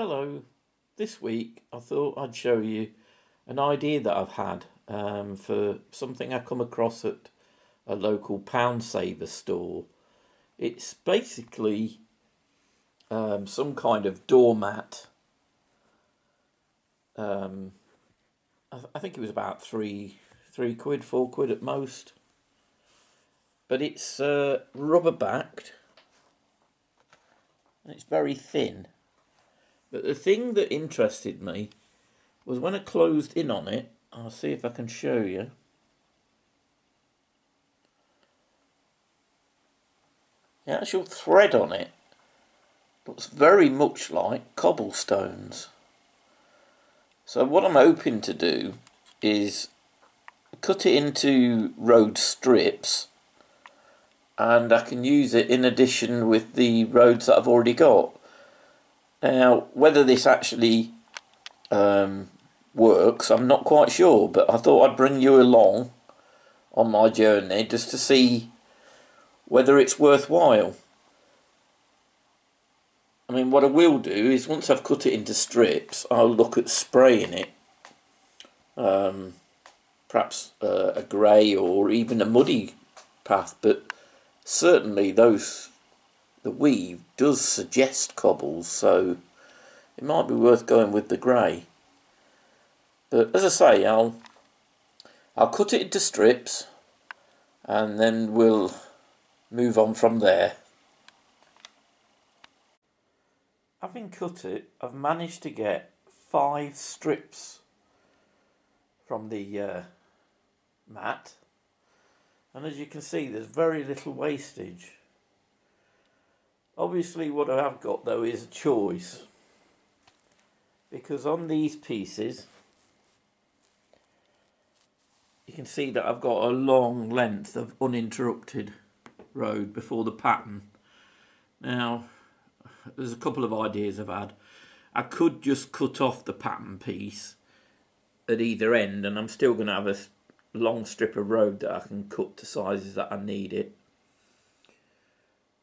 Hello. This week I thought I'd show you an idea that I've had um, for something I come across at a local pound saver store. It's basically um, some kind of doormat. Um, I, th- I think it was about three three quid, four quid at most. But it's uh, rubber backed and it's very thin. But the thing that interested me was when I closed in on it, I'll see if I can show you. The actual thread on it looks very much like cobblestones. So what I'm hoping to do is cut it into road strips and I can use it in addition with the roads that I've already got. Now, whether this actually um, works, I'm not quite sure, but I thought I'd bring you along on my journey just to see whether it's worthwhile. I mean, what I will do is once I've cut it into strips, I'll look at spraying it. Um, perhaps uh, a grey or even a muddy path, but certainly those the weave does suggest cobbles, so it might be worth going with the grey. But as I say, I'll I'll cut it into strips, and then we'll move on from there. Having cut it, I've managed to get five strips from the uh, mat and as you can see there's very little wastage obviously what I have got though is a choice. Because on these pieces you can see that I've got a long length of uninterrupted road before the pattern. Now there's a couple of ideas I've had. I could just cut off the pattern piece at either end and I'm still going to have a long strip of road that I can cut to sizes that I need it.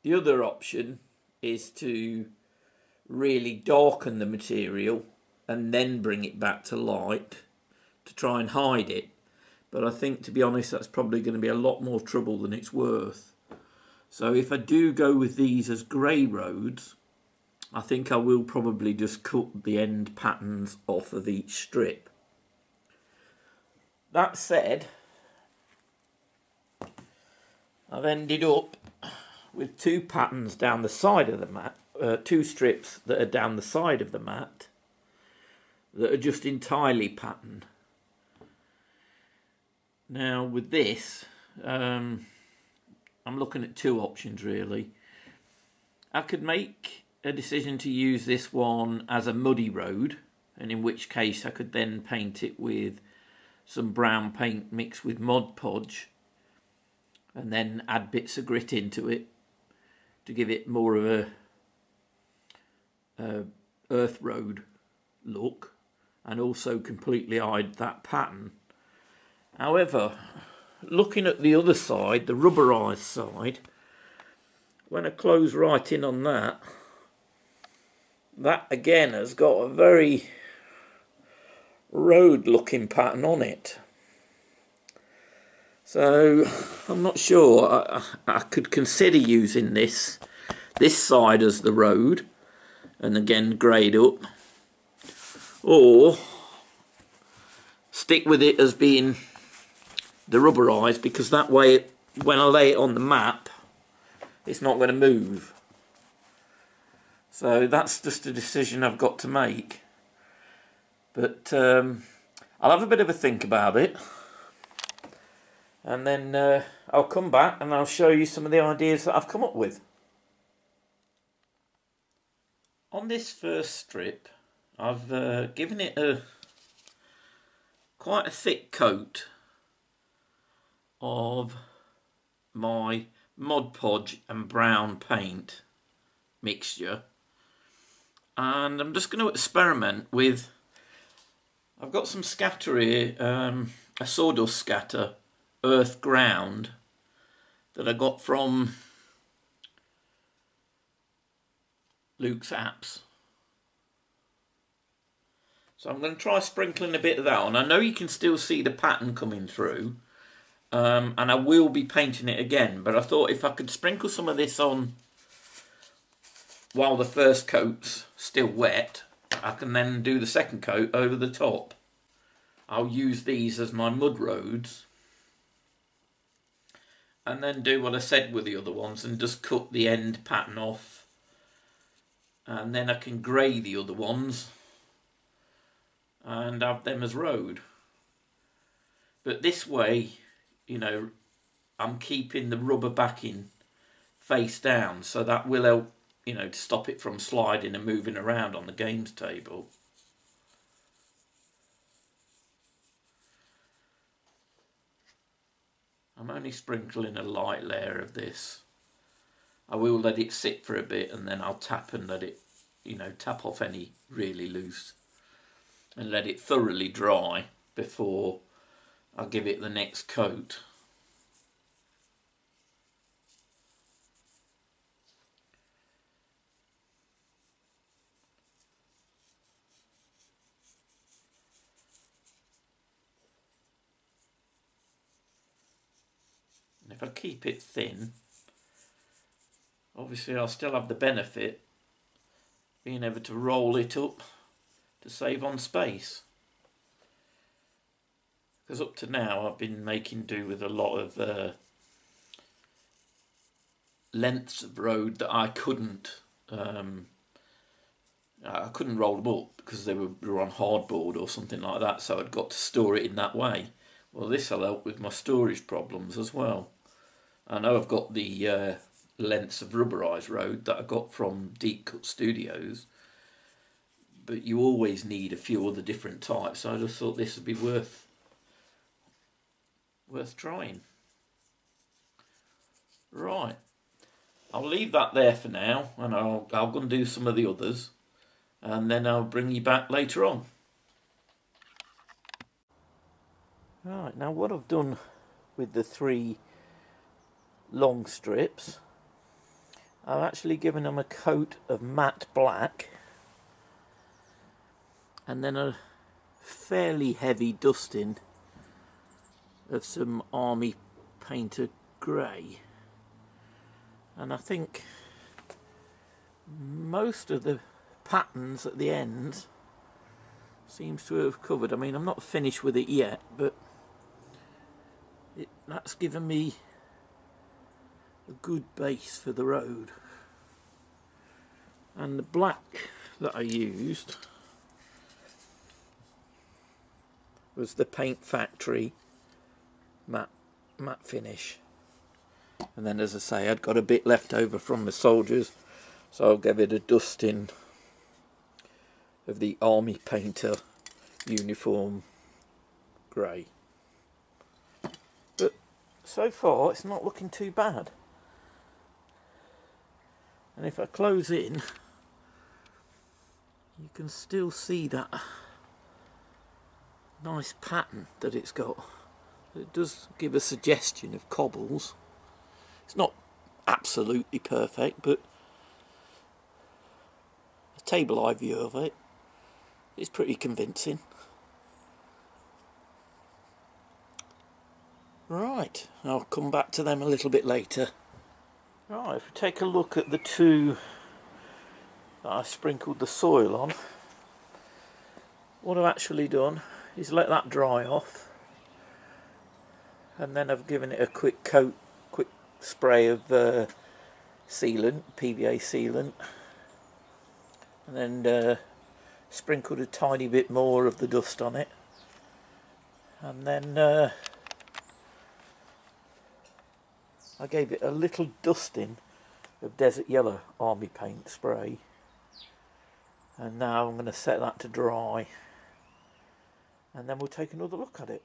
The other option is to really darken the material and then bring it back to light to try and hide it. But I think, to be honest, that's probably going to be a lot more trouble than it's worth. So if I do go with these as grey roads, I think I will probably just cut the end patterns off of each strip. That said, I've ended up with two patterns down the side of the mat, uh, two strips that are down the side of the mat that are just entirely patterned. Now with this, um, I'm looking at two options really. I could make a decision to use this one as a muddy road and in which case I could then paint it with some brown paint mixed with Mod Podge and then add bits of grit into it to give it more of a, a earth road look and also completely hide that pattern. However, looking at the other side, the rubberized side, when I close right in on that, that again has got a very road looking pattern on it. So I'm not sure. I, I could consider using this this side as the road and again grade up or stick with it as being the rubberized because that way when I lay it on the map it's not going to move. So that's just a decision I've got to make. But um, I'll have a bit of a think about it. And then uh, I'll come back and I'll show you some of the ideas that I've come up with. On this first strip, I've uh, given it a quite a thick coat of my Mod Podge and brown paint mixture and I'm just going to experiment with I've got some scatter here, um, a sawdust scatter, earth ground, that I got from Luke's Apps. So I'm going to try sprinkling a bit of that on. I know you can still see the pattern coming through. Um, and I will be painting it again. But I thought if I could sprinkle some of this on while the first coat's still wet, I can then do the second coat over the top. I'll use these as my mud roads and then do what I said with the other ones and just cut the end pattern off and then I can grey the other ones and have them as road. But this way, you know, I'm keeping the rubber backing face down, so that will help, you know, to stop it from sliding and moving around on the games table. I'm only sprinkling a light layer of this. I will let it sit for a bit and then I'll tap and let it, you know, tap off any really loose and let it thoroughly dry before I give it the next coat. If I keep it thin, obviously I'll still have the benefit being able to roll it up to save on space. Because up to now I've been making do with a lot of uh, lengths of road that I couldn't um, I couldn't roll them up because they were, were on hardboard or something like that so I'd got to store it in that way. Well this will help with my storage problems as well. I know I've got the uh, lengths of rubberized road that I got from Deep Cut Studios but you always need a few other different types. So I just thought this would be worth worth trying. Right, I'll leave that there for now, and I'll I'll go and do some of the others, and then I'll bring you back later on. Right, now what I've done with the three long strips, I've actually given them a coat of matte black. And then a fairly heavy dusting of some army painter grey. And I think most of the patterns at the ends seems to have covered. I mean I'm not finished with it yet but it, that's given me a good base for the road and the black that I used was the Paint Factory matte, matte finish. And then, as I say, I'd got a bit left over from the soldiers, so I'll give it a dusting of the Army Painter uniform grey. But so far, it's not looking too bad. And if I close in, you can still see that nice pattern that it's got. It does give a suggestion of cobbles. It's not absolutely perfect, but a table eye view of it is pretty convincing. Right, I'll come back to them a little bit later. Right, if we take a look at the two that I sprinkled the soil on, what I've actually done is let that dry off and then I've given it a quick coat, quick spray of uh, sealant, PVA sealant and then uh, sprinkled a tiny bit more of the dust on it and then uh, I gave it a little dusting of desert yellow army paint spray. And now I'm going to set that to dry. And then we'll take another look at it.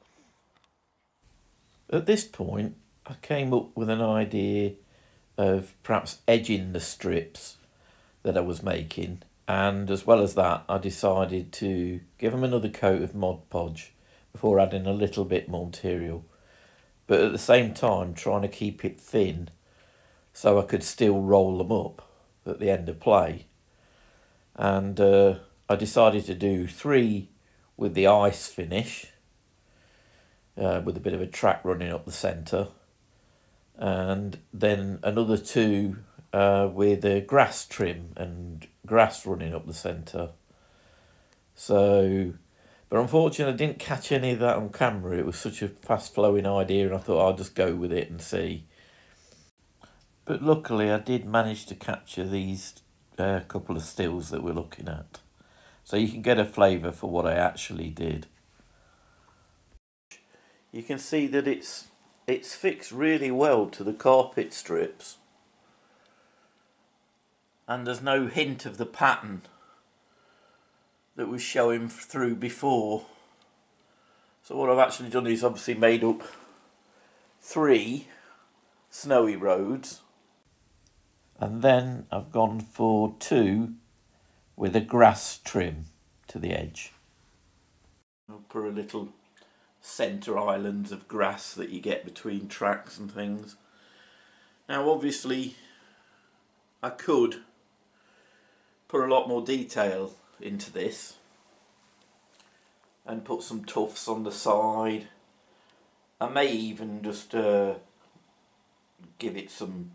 At this point, I came up with an idea of perhaps edging the strips that I was making, and as well as that, I decided to give them another coat of Mod Podge before adding a little bit more material, but at the same time trying to keep it thin so I could still roll them up at the end of play. And uh, I decided to do three with the ice finish, uh, with a bit of a track running up the centre, and then another two uh, with a grass trim and grass running up the centre. So, but unfortunately, I didn't catch any of that on camera. It was such a fast flowing idea, and I thought I'll just go with it and see. But luckily, I did manage to capture these uh, couple of stills that we're looking at. So you can get a flavour for what I actually did. You can see that it's it's fixed really well to the carpet strips and there's no hint of the pattern that was showing through before. So what I've actually done is obviously made up three snowy roads and then I've gone for two with a grass trim to the edge. Put a little centre islands of grass that you get between tracks and things. Now obviously I could put a lot more detail into this and put some tufts on the side. I may even just uh, give it some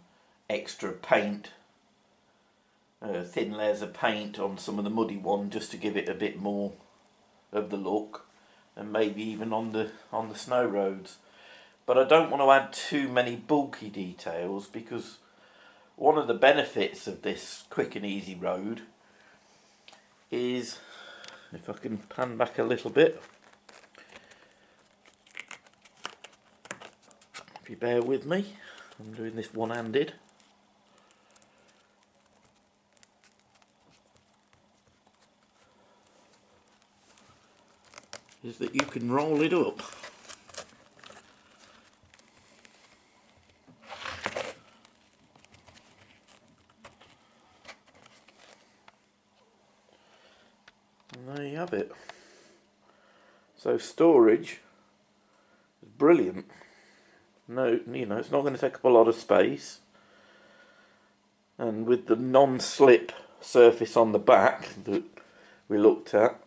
extra paint, uh, thin layers of paint on some of the muddy one just to give it a bit more of the look and maybe even on the on the snow roads but I don't want to add too many bulky details because one of the benefits of this quick and easy road is if I can pan back a little bit. If you bear with me I'm doing this one-handed. Is that you can roll it up and there you have it so storage is brilliant no you know it's not going to take up a lot of space and with the non-slip surface on the back that we looked at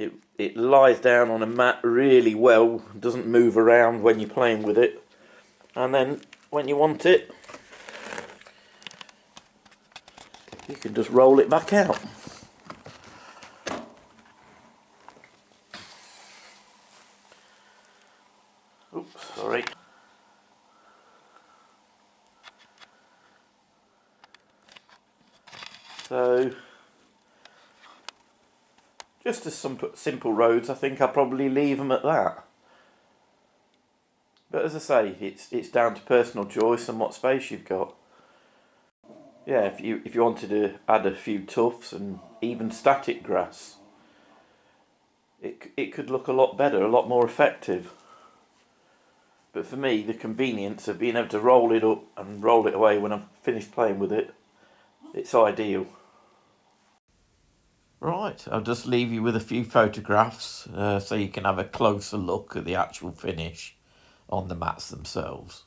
it, it lies down on a mat really well, doesn't move around when you're playing with it. And then when you want it, you can just roll it back out. Just as some simple roads, I think I'll probably leave them at that. But as I say, it's it's down to personal choice and what space you've got. Yeah, if you if you wanted to add a few tufts and even static grass, it it could look a lot better, a lot more effective. But for me, the convenience of being able to roll it up and roll it away when I'm finished playing with it, it's ideal. Right, I'll just leave you with a few photographs uh, so you can have a closer look at the actual finish on the mats themselves.